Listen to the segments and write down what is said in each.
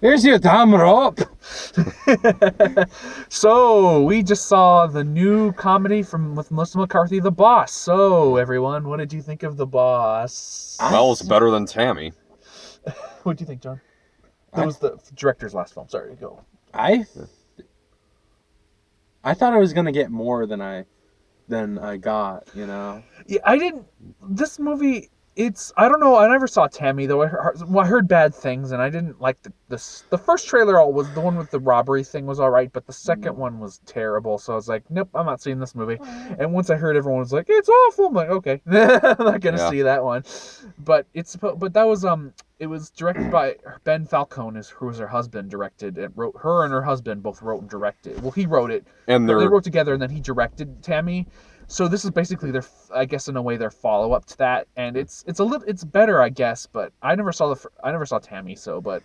Here's your damn rope. so we just saw the new comedy from with Melissa McCarthy, The Boss. So everyone, what did you think of The Boss? Well, it's better than Tammy. What do you think, John? That was the director's last film. Sorry, go. I I thought I was gonna get more than I than I got. You know. Yeah, I didn't. This movie, it's I don't know. I never saw Tammy though. I heard, well, I heard bad things, and I didn't like the this. The first trailer all was the one with the robbery thing was all right, but the second one was terrible. So I was like, nope, I'm not seeing this movie. And once I heard everyone was like, it's awful, I'm like, okay, I'm not gonna Yeah. see that one. But it's but that was um. It was directed by Ben Falcone, is who was her husband. Directed and wrote. Her and her husband both wrote and directed. Well, he wrote it, And they wrote together and then he directed Tammy. So this is basically their, I guess in a way, their follow up to that, and it's it's a little it's better, I guess. But I never saw the I never saw Tammy, so but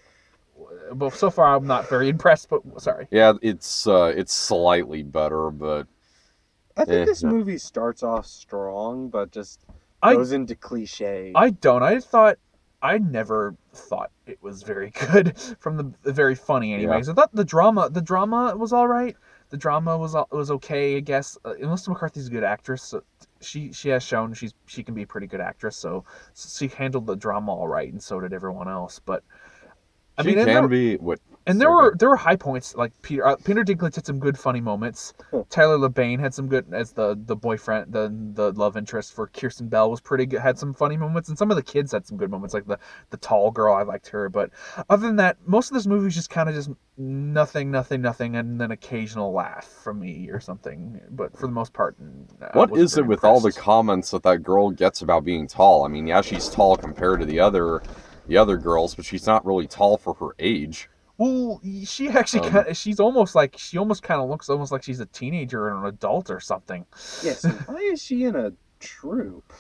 but so far I'm not very impressed. But sorry, yeah, it's uh, it's slightly better, but I think Eh, this no. movie starts off strong, but just I goes into cliche. I don't. I thought I never thought it was very good from the, the very funny anyways. I thought the drama the drama was all right. The drama was was okay, I guess. Uh, Melissa McCarthy's a good actress. So she she has shown she's she can be a pretty good actress. So she handled the drama all right, and so did everyone else. But I she mean, can there, be what and there were there were high points like Peter uh, Peter Dinklage had some good funny moments. Tyler Labine had some good as the the boyfriend the the love interest for Kirsten Bell was pretty good had some funny moments and some of the kids had some good moments like the the tall girl I liked her but other than that most of this movie is just kind of just nothing nothing nothing and then occasional laugh from me or something but for the most part uh, What is it with all the comments that that girl gets about being tall? I mean, yeah, she's tall compared to the other the other girls, but she's not really tall for her age. Well, she actually Um, kind of, she's almost like she almost kind of looks almost like she's a teenager or an adult or something. yes. why is she in a troop?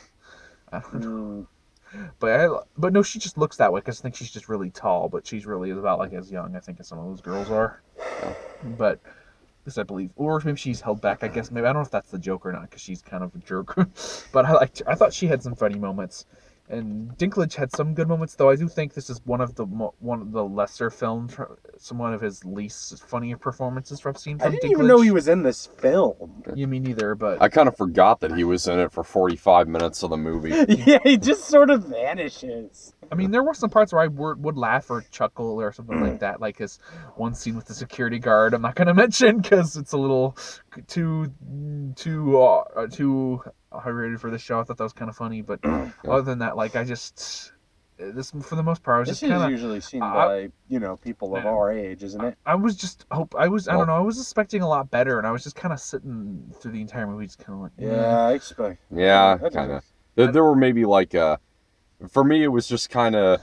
I don't know. Mm, But I, but no, she just looks that way because I think she's just really tall, but she's really about like as young I think as some of those girls are. But this I believe, or maybe she's held back. I guess maybe I don't know if that's the joke or not because she's kind of a jerk. but I liked. her. I thought she had some funny moments, and Dinklage had some good moments. Though I do think this is one of the one of the lesser films, some one of his least funny performances I've seen I didn't Dinklage. even know he was in this film. You mean neither, but I kind of forgot that he was in it for 45 minutes of the movie. yeah, he just sort of vanishes. I mean, there were some parts where I would, would laugh or chuckle or something like that, like his one scene with the security guard. I'm not gonna mention because it's a little too too uh, too high rated for the show. I thought that was kind of funny, but other than that, like I just this for the most part, I was This just kind of usually seen I- by you know people of Yeah. our age, isn't it? I was just hope I was I Well- don't know I was expecting a lot better, and I was just kind of sitting through the entire movie, just kind of like Yeah, I expect. Yeah, kind of. There, there were maybe like uh for me it was just kind of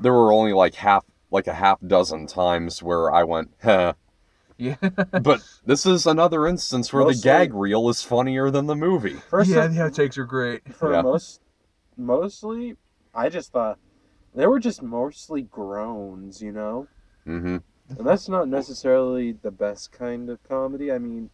there were only like half like a half dozen times where I went, huh. Yeah. But this is another instance where Mostly- the gag reel is funnier than the movie. First, yeah, of- the outtakes are great. for Yeah. most, mostly, I just thought they were just mostly groans, you know, Mm-hmm. and that's not necessarily the best kind of comedy. I mean,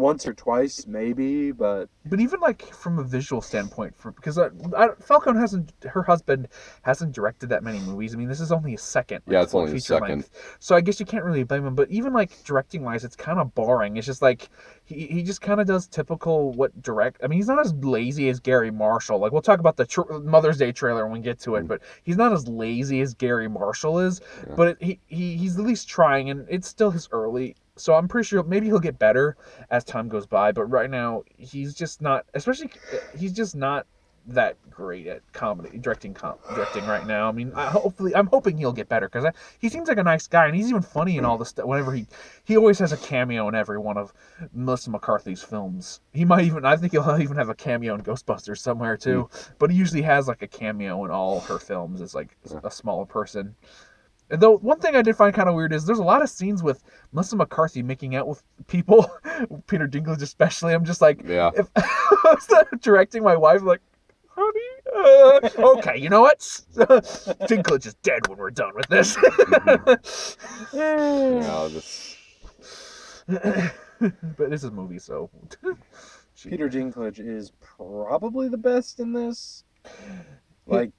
once or twice maybe, but But even like from a visual standpoint, for because I, I, Falcone hasn't, her husband hasn't directed that many movies. I mean, this is only a second. like, Yeah, it's only his feature second. length. So I guess you can't really blame him. But even like directing wise, it's kind of boring. It's just like he, he just kind of does typical what direct. I mean, he's not as lazy as Garry Marshall. Like we'll talk about the tr- Mother's Day trailer when we get to it. Mm. But he's not as lazy as Garry Marshall is. Yeah. But it, he, he he's at least trying, and it's still his early. So I'm pretty sure maybe he'll get better as time goes by. But right now, he's just not. Especially, he's just not that great at comedy directing com- directing right now. I mean, I, hopefully, I'm hoping he'll get better because he seems like a nice guy, and he's even funny in all this stuff. Whenever he he always has a cameo in every one of Melissa McCarthy's films. He might even I think he'll even have a cameo in Ghostbusters somewhere too. Hmm. But he usually has like a cameo in all her films as like Yeah. a smaller person. And though one thing I did find kind of weird is there's a lot of scenes with Melissa McCarthy making out with people, Peter Dinklage especially. I'm just like, Yeah. if I was directing my wife, like, honey, uh, okay, you know what? Dinklage is dead when we're done with this. Yeah, this, but this is a movie, so. Peter Dinklage is probably the best in this. Like,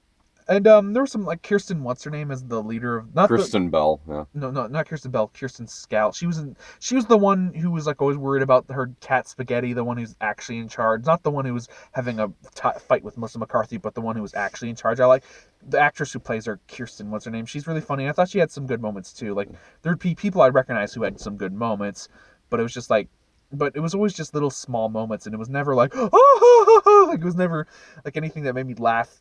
And um, there was some like Kirsten, what's her name, as the leader of not the, Bell. Yeah. no, no, not Kirsten Bell, Kirsten Scout. She was in. She was the one who was like always worried about her cat spaghetti. The one who's actually in charge, not the one who was having a t- fight with Melissa McCarthy, but the one who was actually in charge. I like the actress who plays her, Kirsten. What's her name? She's really funny. I thought she had some good moments too. Like there'd be people I recognize who had some good moments, but it was just like. But it was always just little small moments, and it was never like, oh, like it was never like anything that made me laugh.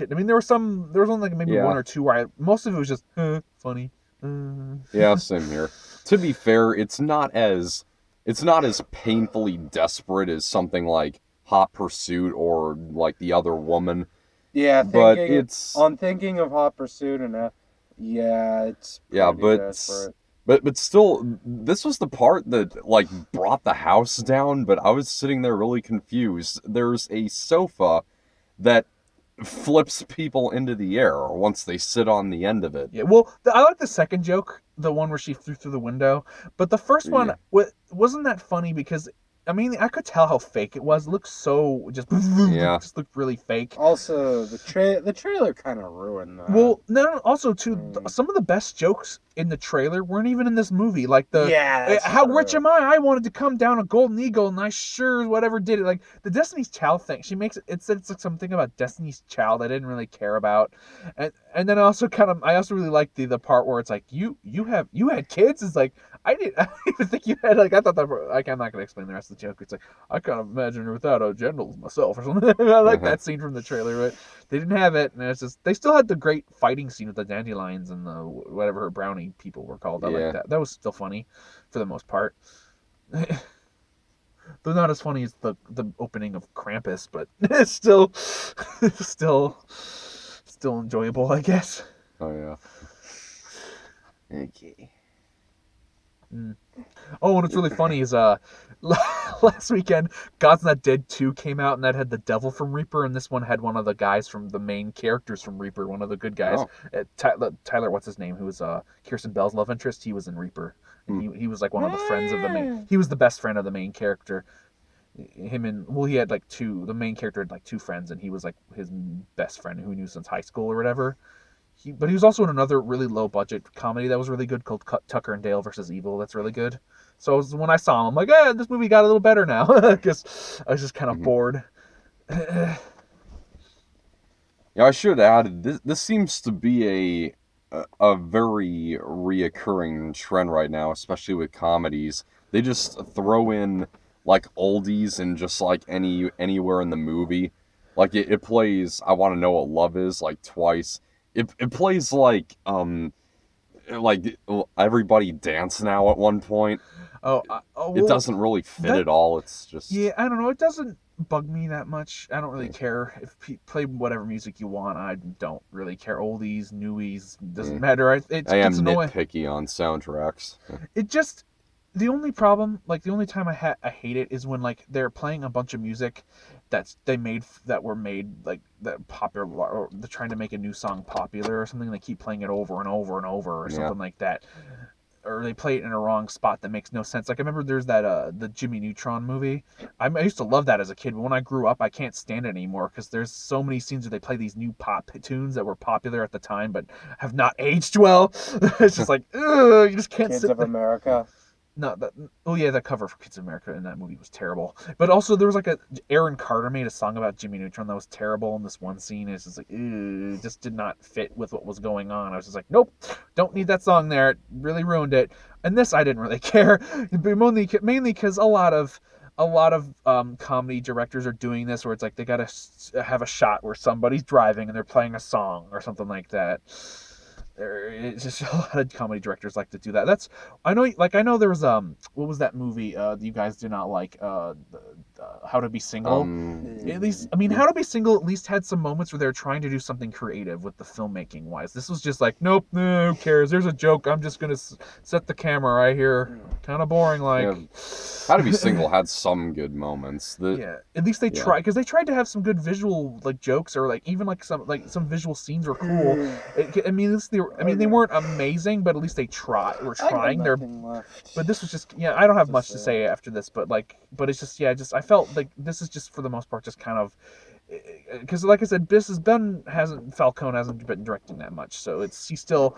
I mean, there were some, there was only like maybe Yeah. one or two where I, most of it was just uh, funny. Uh, Yeah, same here. To be fair, it's not as it's not as painfully desperate as something like Hot Pursuit or like The Other Woman, Yeah, but thinking, it's on thinking of Hot Pursuit and uh, yeah, it's Yeah, but- desperate. but but still this was the part that like brought the house down, but I was sitting there really confused. There's a sofa that flips people into the air once they sit on the end of it. Yeah, well, the, I like the second joke, the one where she flew through the window. But the first one Yeah. wa- wasn't that funny because I mean I could tell how fake it was. It looked so just Yeah. just looked really fake. Also, the tra- the trailer kind of ruined that. Well, no, no, also too, Mm. some of the best jokes in the trailer weren't even in this movie. Like the yeah, that's how true. rich am I? I wanted to come down a golden eagle, and I sure whatever did it. Like the Destiny's Child thing, she makes it. It said it's like something about Destiny's Child I didn't really care about, and and then also kind of I also really like the the part where it's like you you have you had kids. It's like I didn't I didn't even think you had like I thought that like I'm not gonna explain the rest of the joke. It's like I kind of imagine her without a genitals myself or something. I like Uh-huh. that scene from the trailer, but they didn't have it, and it's just they still had the great fighting scene with the dandelions and the whatever her brownie people were called. I Yeah. like that. That was still funny for the most part. Though not as funny as the the opening of Krampus, but it's still still still enjoyable, I guess. Oh yeah. Okay. Oh, and what's really funny is uh last weekend God's Not Dead 2 came out and that had the devil from Reaper and this one had one of the guys from the main characters from Reaper, one of the good guys. Oh. Uh, Tyler, Tyler what's his name? Who was uh Kirsten Bell's love interest, he was in Reaper. And he he was like one of the friends of the main he was the best friend of the main character. Him and well he had like two the main character had like two friends and he was like his best friend who he knew since high school or whatever. He, but he was also in another really low budget comedy that was really good called Cut- Tucker and Dale versus Evil. That's really good. So was- when I saw him, I'm like, eh, this movie got a little better now because I was just kind of Mhm. bored. Yeah, I should add this. This seems to be a a, a very reoccurring trend right now, especially with comedies. They just throw in like oldies and just like any anywhere in the movie. Like it, it plays I want to know what love is like twice. It it plays like um like everybody dance now at one point. oh, I- oh, It doesn't really fit that- at all. It's just Yeah, I don't know. It doesn't bug me that much. I don't really Yeah. care if pe- play whatever music you want. I don't really care. Oldies, newies, doesn't Yeah. matter. I, it I am nitpicky on soundtracks. it just the only problem like the only time i ha- i hate it is when like they're playing a bunch of music that's they made that were made like that popular or they're trying to make a new song popular or something they keep playing it over and over and over or Yeah. something like that. Or they play it in a wrong spot that makes no sense. Like i remember there's that uh the jimmy neutron movie. I, I used to love that as a kid but when i grew up i can't stand it anymore because there's so many scenes where they play these new pop tunes that were popular at the time but have not aged well. It's just like ugh, you just can't Kids sit of there. America. No that oh yeah that cover for kids of america in that movie was terrible. But also there was like a aaron carter made a song about jimmy neutron that was terrible in this one scene. It's just like it just did not fit with what was going on. I was just like nope don't need that song there. It really ruined it. And this i didn't really care. Mainly mainly because a lot of a lot of um, comedy directors are doing this where it's like they gotta have a shot where somebody's driving and they're playing a song or something like that it's just a lot of comedy directors like to do that that's I know, like I know there was um, what was that movie? Uh, you guys did not like uh, the, the How to Be Single. Um, at least, I mean, How to Be Single at least had some moments where they were trying to do something creative with the filmmaking wise. This was just like, nope, no, who cares? There's a joke. I'm just gonna s- set the camera right here. Kind of boring, like. Yeah, How to Be Single had some good moments. The, Yeah, at least they Yeah. tried because they tried to have some good visual like jokes or like even like some like some visual scenes were cool. It, I mean, at least they were, I mean, they weren't amazing, but at least they tried. Were trying. They're left. But this was just yeah, I don't have To much to say. say after this, but like but it's just yeah, just I felt like this is just for the most part just kind of because like I said, this has been hasn't Falcone hasn't been directing that much, so it's he's still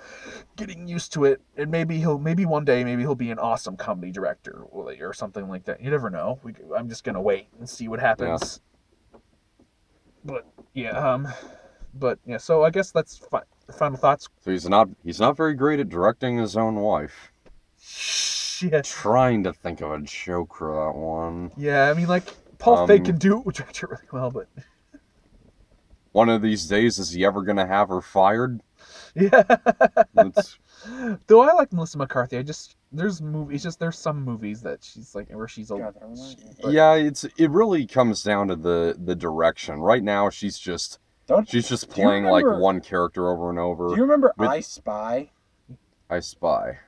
getting used to it, and maybe he'll maybe one day maybe he'll be an awesome comedy director or, or something like that. You never know. We, I'm just gonna wait and see what happens. But yeah, um, but yeah. So I guess that's fi- final thoughts. So he's not he's not very great at directing his own wife. Shit. Trying to think of a joke for that one. Yeah, I mean like Paul Um, Feig can do direct it really well, but One of these days, is he ever gonna have her fired? yeah. It's, Though I like Melissa McCarthy, I just there's movies just there's some movies that she's like where she's a God, that reminds me. But- yeah, it's it really comes down to the the direction. Right now, she's just Don't she's just Do you playing like one character over and over. do you remember But- I Spy? I Spy.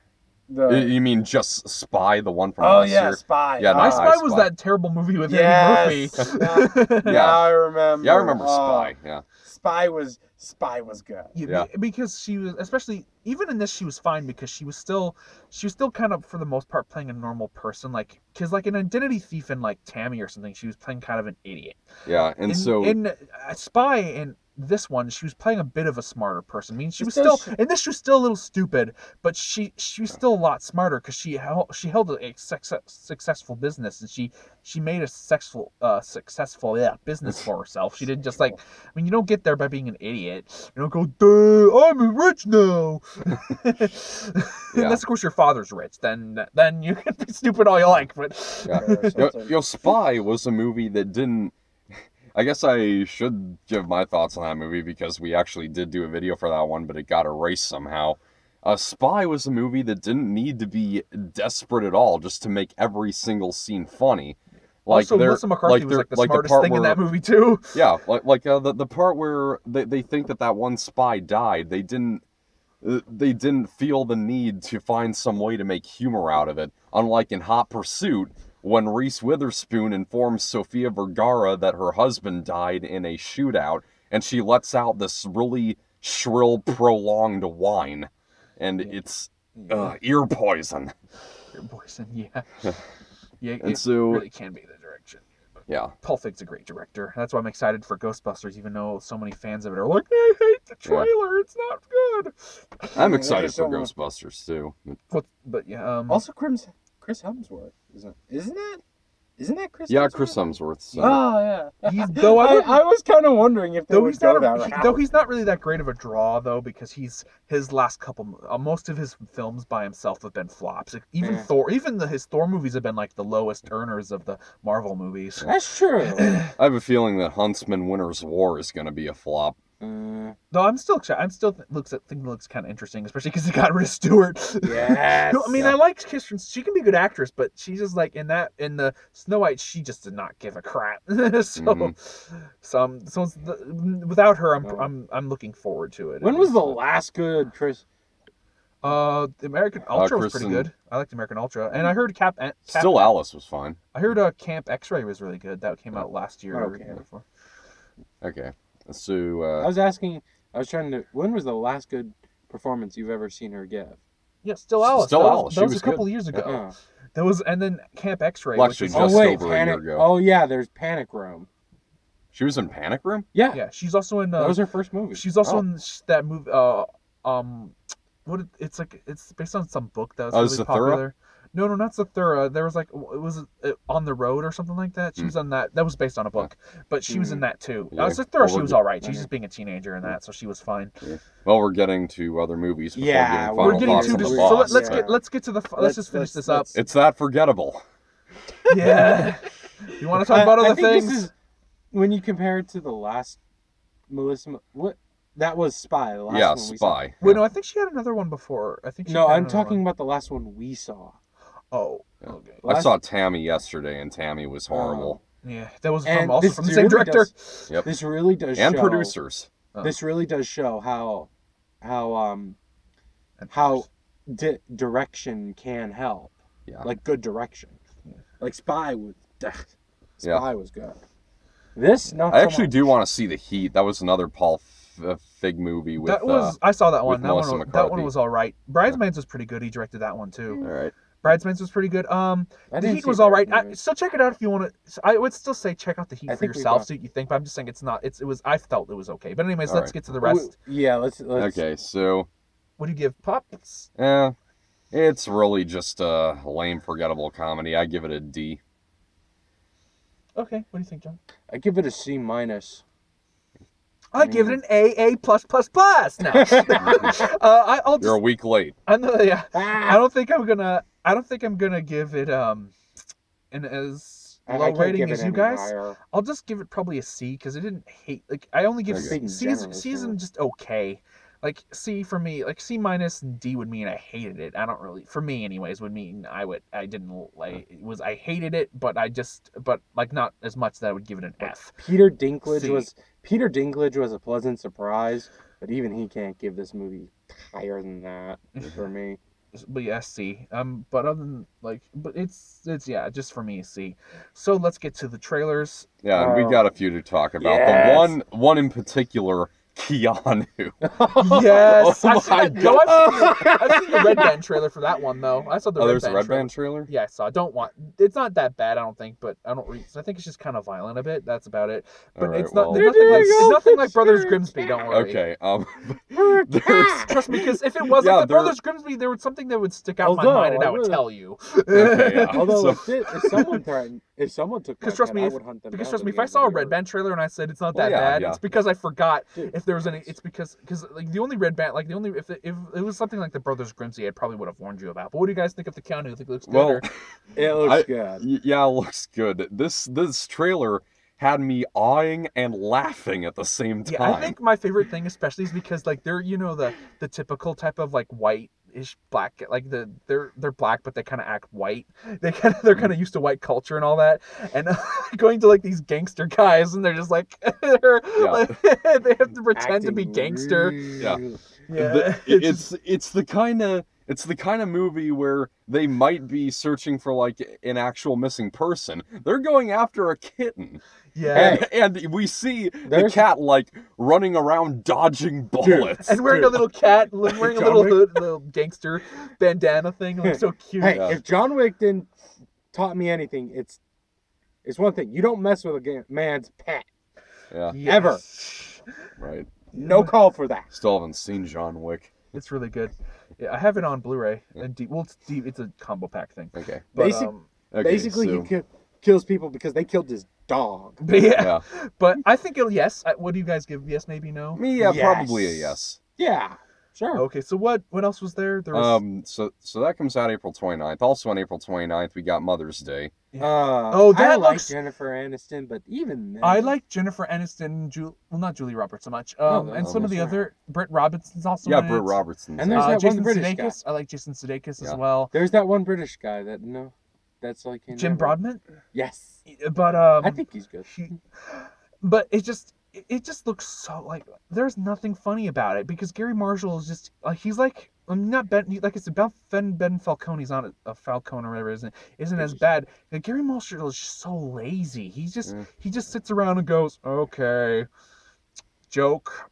The you mean just Spy, the one from oh last yeah, year? Spy. Yeah, Oh, no, My I Spy was Spy. that terrible movie with Yes. Eddie now, Murphy. now I remember. Yeah, I remember Oh, Spy. Yeah, Spy was Spy was good. Yeah, Yeah. because she was especially even in this she was fine because she was still she was still kind of for the most part playing a normal person like because like an identity thief in like Tammy or something she was playing kind of an idiot yeah, and in, so in uh, Spy and this one she was playing a bit of a smarter person I mean she was This still does- in this she was still a little stupid but she she was still a lot smarter because she held she held a success, successful business and she she made a successful uh successful yeah business for herself she didn't just like I mean, you don't get there by being an idiot. You don't go, Duh, I'm rich now. Unless, of course, your father's rich. Then, then you can be stupid all you like. But Yeah. Or Yo, something. Yo, Spy was a movie that didn't. I guess I should give my thoughts on that movie because we actually did do a video for that one, but it got erased somehow. Uh, Spy was a movie that didn't need to be desperate at all just to make every single scene funny. Like also, Melissa McCarthy was like the the smartest part thing in that movie too. Yeah, like like uh, the the part where they, they think that that one spy died, they didn't uh, they didn't feel the need to find some way to make humor out of it. Unlike in Hot Pursuit, when Reese Witherspoon informs Sofia Vergara that her husband died in a shootout, and she lets out this really shrill, prolonged whine, and it's uh, ear poison. Your poison, yeah, yeah. And it so- really can be the direction. Yeah, Paul Feig's a great director. That's why I'm excited for Ghostbusters, even though so many fans of it are like, I hate the Yeah. trailer. It's not good. I'm Yeah, excited so for much. Ghostbusters too. But, but yeah, um, Also, Chris Chris Hemsworth isn't isn't that isn't that Chris? Yeah, Hemsworth? Chris Hemsworth. so- Oh yeah. He's- though I I, I was kind of wondering if though he's not that a, he- though he's not really that great of a draw though because he's his last couple uh, most of his films by himself have been flops Like, even Yeah. thor even the his thor movies have been like the lowest earners of the marvel movies That's true. I have a feeling that Huntsman Winter's War is going to be a flop. Uh, though i'm still i'm still th- looks at think it looks kind of interesting especially because it got rid of stewart Yes. i mean Yeah. i like Kirsten she can be a good actress but she's just like in that in the snow white she just did not give a crap so Mhm. some so it's the, without her I'm, No. I'm i'm looking forward to it when was the last good Chris? Uh, the American Ultra was pretty good. I liked American Ultra, and I heard Cap. Cap Still Alice was fine. I heard uh, Camp X-Ray was really good. That came out last year. Okay. Okay. So, uh, I was asking. I was trying to. When was the last good performance you've ever seen her give? Yeah, Still Alice. Still that Alice. Was, She that was, was a couple good. years ago. Uh, That was, and then Camp X-Ray. Well, which actually, oh Just wait, over a year Panic. ago. Oh yeah, there's Panic Room. she was in Panic Room? Yeah, yeah, she's also in. Uh, that was her first movie. she's also Oh. in that movie. Uh, um, what? it- It's like it's based on some book that was Oh, really Zathura? popular. No, no, not Zathura. There was like it was uh, on the road or something like that. She Hmm. was on that. That was based on a book, but she was in Hmm. that too. Yeah, Uh, Zathura, she was all right. She's okay. just being a teenager in that, so she was fine. Well, we're getting to other movies before Yeah, giving we're final We're getting thoughts too the dis- boss. so let, let's Yeah. get let's get to the let's, Let's- just finish let's- this up. It's that forgettable. yeah. You want to talk I- about I other think things? This is, when you compare it to the last Melissa, what that was Spy. The last yeah, one we saw. Spy. Wait, no, I think she had another one before. I think she No, had I'm talking one. about the last one we saw. Oh, Yeah. okay. I saw Tammy yesterday, and Tammy was horrible. Yeah, that was And from also this from the same really director. does- Yep. This really does and show, producers. Oh. This really does show how how um And how di- direction can help. Yeah. Like good direction. like Spy was. Yeah. Spy was good. This not I so actually much. do want to see The Heat. That was another Paul F- uh, Feig movie with. that was I saw that one. with That one, Melissa was- that one McCarthy. was all right. Bridesmaids was pretty good. He directed that one uh, too. all right. Bridesmaids was pretty good. Um, the Heat was all right. I, so check it out if you want to. I would still say check out the Heat I for yourself, got- see what you think. But I'm just saying it's not. It's it was. I felt it was okay. But anyways, All let's right. get to the W- rest. Yeah, let's. let's Okay, so What do you give Pops? Yeah, it's really just a lame, forgettable comedy. I give it a D. Okay, what do you think, John? I give it a C minus. I give it an A A plus plus plus. No, uh, I, I'll You're a week late. I know, yeah. I Ah, don't think I'm gonna. I don't think I'm gonna give it um, an as I- I low can't rating give as it you any guys. higher. I'll just give it probably a C because I didn't hate. Like I only give Okay. C. In C is, general, C just okay. Like C for me, like C minus and D would mean I hated it. I don't really, for me anyways, would mean I would I didn't like it was I hated it, but I just but like not as much that I would give it an F. Peter Dinklage was Peter Dinklage was a pleasant surprise, but even he can't give this movie higher than that for me. But yeah, C. Um, but other than like, but it's it's yeah, just for me C. So let's get to the trailers. Yeah, and we Oh. got a few to talk about. Yes. The one, one in particular, Keanu. Yes, Oh I've seen, my that- no, I've, seen the, I've seen the Red Band trailer for that one though. I saw the Oh, Red there's a Band Red trailer. Band trailer. Yeah, I saw. I don't want. It's not that bad, I don't think, but I don't. Re- I think it's just kind of violent a bit. That's about it. But All right, it's not. well- nothing like. It's nothing like Brothers pictures. Grimsby. Don't worry. Okay. Um, Trust me, because if it wasn't Yeah, the there- Brothers Grimsby, there was something that would stick out in my mind, and I I would really- tell you. Okay, yeah. Although So- if, it, if someone threatened, if someone took Because trust pet, me, I if- would hunt them Because trust me, if I saw a Red. Band trailer and I said it's not Well, that yeah, bad, yeah. it's because I forgot Dude, if there was any. It's because because like the only Red Band, like the only if it, if it was something like the Brothers Grimsby, I probably would have warned you about. But what do you guys think of the Keanu? Think it looks good? well, or- It looks I- good. yeah, it looks good. This this trailer had me awing and laughing at the same time. Yeah, I think my favorite thing, especially, is because like they're you know the the typical type of like white-ish black, like the they're they're black but they kind of act white. They kind of they're Mm. kind of used to white culture and all that, and going to like these gangster guys and they're just like, they're, like they have to pretend to be Acting gangster. Yeah. Yeah, The- it's it's just- it's the kind of it's the kind of movie where they might be searching for like an actual missing person. They're going after a kitten, yeah. and, and we see the cat like running around dodging bullets. And wearing a little cat, wearing a little hood, little gangster bandana thing, like so cute. Hey, Yeah. if John Wick didn't taught me anything, it's it's one thing. You don't mess with a man's pet. yeah, ever. Right. No call for that. Still haven't seen John Wick. It's really good. Yeah, I have it on Blu-ray and D- well, it's, D- it's a combo pack thing. Okay. But, Basic- um, okay Basically, so, he ki- kills people because they killed his dog. but yeah, yeah. but I think it'll yes. I, what do you guys give? Yes, maybe no. Me, yeah, Yes. probably a yes. Yeah, sure. Okay, so what? What else was there? There was. Um, so so that comes out April 29th. Also on April 29th, we got Mother's Day. Uh, Oh, I that like Jennifer Aniston, but even then, I like Jennifer Aniston, Ju- well, not Julie Roberts so much, Oh, um, no, and some of the right. other Britt Robinson's also yeah, Britt it. Robertson. And there's Uh, that one Jason British Sudeikis. I like Jason Sudeikis Yeah. as well. There's that one British guy that no, that's like in Jim every- Broadbent, Yes, but um, I think he's good. he, but it just it- it just looks so like there's nothing funny about it because Garry Marshall is just like he's like I'm not Ben like it's about Ben Ben Falcone's not a, a Falcone or whatever isn't isn't as bad. Like, Garry Marshall is just so lazy. He's just he just sits around and goes okay, joke.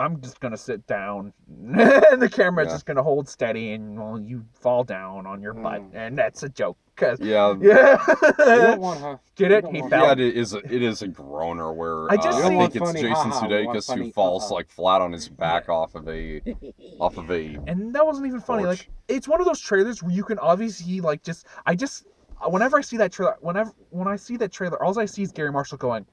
I'm just gonna sit down, and the camera's Yeah. just gonna hold steady, and well, you fall down on your butt, Mm. and that's a joke. Cause Yeah, yeah, You don't want her. get it? He fell. yeah, it is. A, it is a groaner where I just uh, I think it's Jason haha, we Sudeikis who falls haha. like flat on his back off of a off of a. and that wasn't even funny. Porch. Like it's one of those trailers where you can obviously like just I just whenever I see that trailer, whenever when I see that trailer, all I see is Garry Marshall going.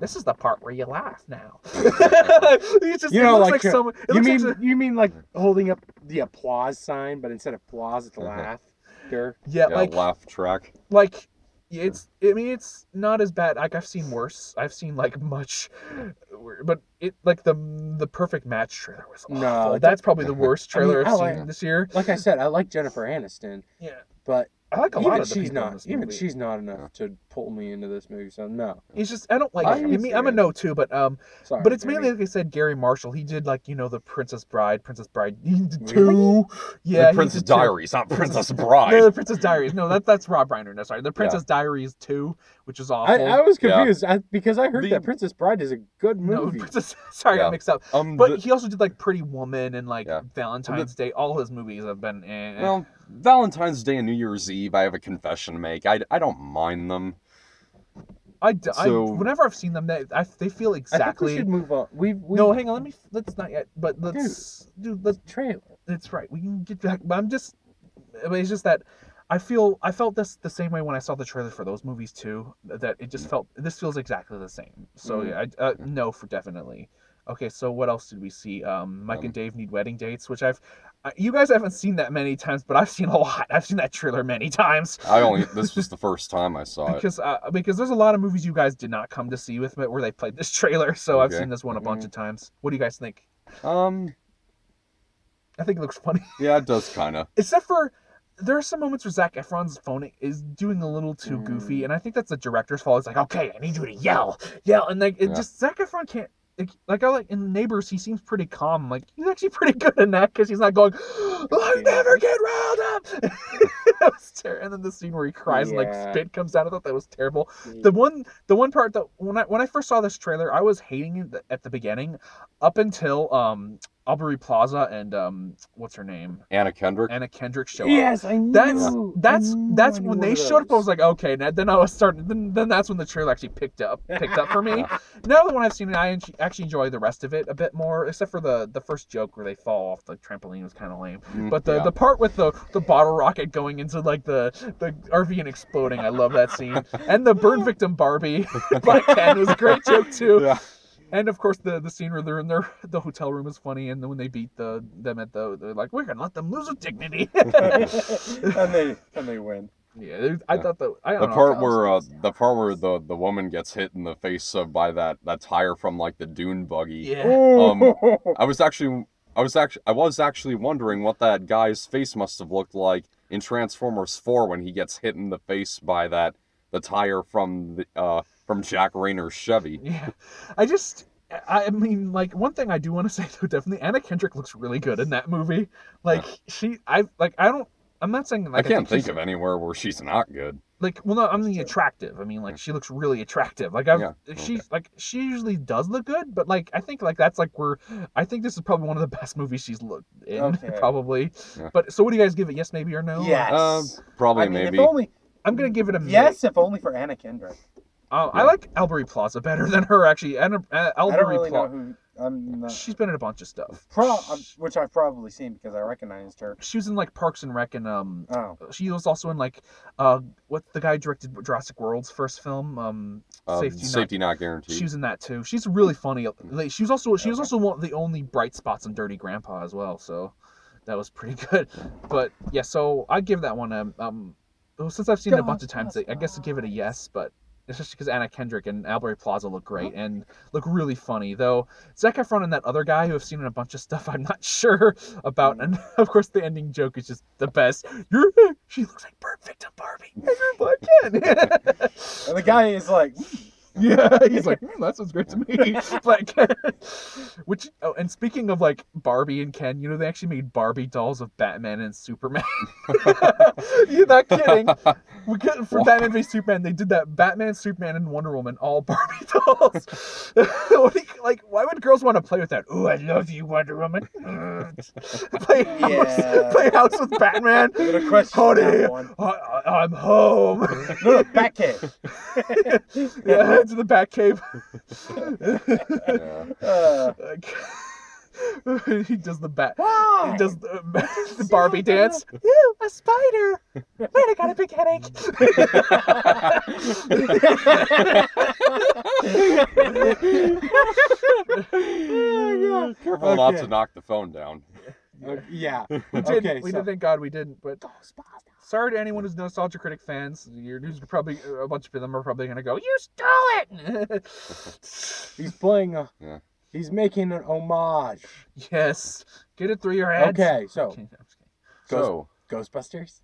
This is the part where you laugh now. it's just, You it know, looks like, like, uh, someone. You mean like, you mean like holding up the applause sign, but instead of applause, it's Uh-huh. laughter. yeah, Yeah, like laugh track. like it's. I mean, it's not as bad. Like I've seen worse. I've seen like much, but it like the the perfect match trailer was No, awful. it's- That's probably the worst I mean, trailer I I've like- seen this year. Like I said, I like Jennifer Aniston, Yeah, but I like a lot even of the she's people in not. this Even movie. she's not enough to pull me into this movie. So no, He's just I don't like. I I mean, I'm a no too, but um, sorry. but it's Jamie. mainly like I said, Garry Marshall. He did like you know the Princess Bride, Princess Bride. He Really? two. Yeah, the Princess did two. Diaries, not Princess Bride. No, the Princess Diaries. No, that that's Rob Reiner. No, sorry, the Princess Diaries two, which is awful. I was Yeah. confused I, because I heard The- that Princess Bride is a good no, movie. Princess. Sorry, I Yeah. got mixed up. um, But the- he also did like Pretty Woman and like Yeah. Valentine's Day. All his movies have been. Eh, eh. well, Valentine's Day and New Year's Eve, I have a confession to make. I, I don't mind them. I, d- I- so- whenever I've seen them, they I, they feel exactly. I think exactly. we should move on. We've, we no, hang on. Let me. Let's not yet. But let's dude. let's trailer. That's right. We can get back. But I'm just. But it's just that I feel I felt this the same way when I saw the trailer for those movies too. That it just felt this feels exactly the same. So yeah, I, uh, no for definitely. Okay, so what else did we see? Um, Mike Um, and Dave need wedding dates, which I've. Uh, you guys haven't seen that many times, but I've seen a lot. I've seen that trailer many times I only this was the first time I saw it. because uh, because there's a lot of movies you guys did not come to see with me where they played this trailer. So I've seen this one a bunch Mhm. of times. What do you guys think? Um, I think it looks funny. yeah, it does kind of. except for there are some moments where Zac Efron's phone is doing a little too goofy, Mm. and I think that's the director's fault. It's like, okay, I need you to yell, yell, and like it Yeah. just Zac Efron can't. Like, like I like in Neighbors, he seems pretty calm. Like he's actually pretty good in that because he's not going, "I Yeah. never get riled up." that was ter- And then the scene where he cries and like spit comes out. I thought that was terrible. The one, the one part that when I when I first saw this trailer, I was hating it at the beginning, up until um Aubrey Plaza and um what's her name Anna Kendrick. Anna Kendrick show up. Yes, I knew. That's I that's knew that's when they showed up. I was like, okay. Now, then I was starting. Then, then that's when the trailer actually picked up picked up for me. now that when I've seen it, I actually- actually enjoy the rest of it a bit more. Except for the the first joke where they fall off the trampoline was kind of lame. Mm, But the, yeah. the part with the the bottle rocket going into like the the RV and exploding, I love that scene. And the burn victim Barbie Black Cat was a great joke too. Yeah. And of course, the the scene where they're in their the hotel room is funny, and then when they beat the them at the they're like, we're gonna let them lose with dignity. and they and they win. yeah, it I Yeah. thought the I the don't know, part where uh, the part where the the woman gets hit in the face uh, by that that tire from like the dune buggy. yeah, Um, I was actually I was actually I was actually wondering what that guy's face must have looked like in Transformers 4 when he gets hit in the face by that the tire from the uh from Jack Reynor's Chevy. yeah. I just. I I mean, like one thing I do want to say though, definitely Anna Kendrick looks really good in that movie. Like she, I like I don't. I'm not saying like I can't think she's- of anywhere where she's not good. like well no i'm the attractive i mean like she looks really attractive like i've Yeah, she's okay. like she usually does look good but like i think like that's like where i think this is probably one of the best movies she's looked in Okay. probably Yeah. but so what do you guys give it yes maybe or no Yes. Uh, probably I mean, maybe. if only i'm gonna give it a mid. yes, if only for Anna Kendrick. Uh, i like aubrey plaza better than her actually And uh, I aubrey really plaza not. she's been in a bunch of stuff Pro, um, which I've probably seen because I recognized her. she was in like parks and rec and um Oh, she was also in like uh what the guy directed jurassic world's first film um Um, safety, Not- safety not guaranteed. She was in that too. She's really funny. Like, she was also she was also one of the only bright spots in Dirty Grandpa as well. So that was pretty good. But yeah, so I give that one a um. Since I've seen it a bunch of times, I guess I give it a yes. But just because Anna Kendrick and Aubrey Plaza look great mm-hmm. and look really funny. Though Zac Efron and that other guy who I've seen in a bunch of stuff, I'm not sure about. Mm-hmm. And of course, the ending joke is just the best. You're she looks like perfect Victim Barbie. And you're Black Cat. and the guy is like, hmm. Yeah, he's like, "Hmm, that sounds great to me. like, Which, oh, and speaking of like Barbie and Ken, you know, they actually made Barbie dolls of Batman and Superman. You're not kidding. We could, for Batman v Superman, they did that Batman, Superman, and Wonder Woman all Barbie dolls. You- like, why would girls want to play with that? Oh, I love you, Wonder Woman. play, house, play house with Batman. I'm Honey. I, I'm home. No, yeah, head to the Batcave. Yeah. Uh, Like, he does the bat. why? He does the, the Barbie dance. Ew, a spider. Man, I got a big headache. Careful not Okay. to knock the phone down. Uh, yeah. We did. Okay, we so- did. Thank God we didn't. But sorry to anyone who's nostalgia critic fans. You're probably a bunch of them are probably gonna go. You stole it. He's playing a. Yeah. He's making an homage. yes. Get it through your head. Okay, so Okay, I'm. So, Ghostbusters.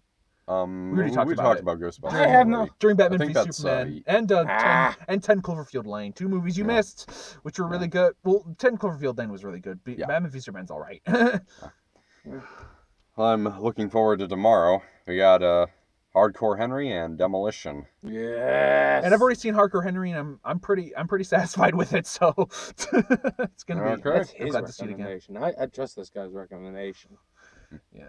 Um, We already talked about it. Ghostbusters. I have already. no- during Batman think v Superman uh, and uh, Ah. 10, and 10 Cloverfield Lane, two movies you Yeah. missed, which were really good. Well, 10 Cloverfield Lane was really good. Be- Yeah. Batman v Superman's all right. I'm looking forward to tomorrow. We got uh, Hardcore Henry and Demolition. Yes. and I've already seen Hardcore Henry, and I'm I'm pretty I'm pretty satisfied with it. So it's gonna be. Okay. That's I'm his glad to see it again. recommendation. I, I trust this guy's recommendation. Yeah.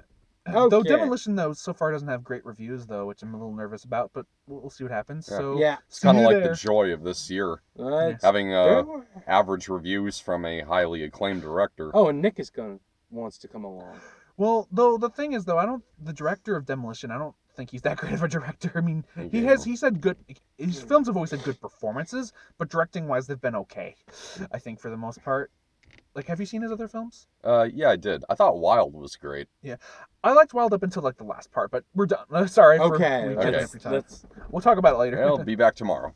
Okay. Though Okay. Demolition though so far doesn't have great reviews though, which I'm a little nervous about. But we'll, we'll see what happens. Yeah. So Yeah. It's kind of like there. the joy of this year, Let's having uh, average reviews from a highly acclaimed director. Oh, and Nick is gonna wants to come along. Well, though the thing is though, I don't the director of Demolition. I don't think he's that great of a director. I mean, he has well. he's had good. His films have always had good performances, but directing wise, they've been okay. I think for the most part. Like, have you seen his other films? Uh, yeah, I did. I thought Wild was great. Yeah, I liked Wild up until like the last part, but we're done. Sorry. for- Okay. we Okay. took up time. let's We'll talk about it later. I'll be back tomorrow.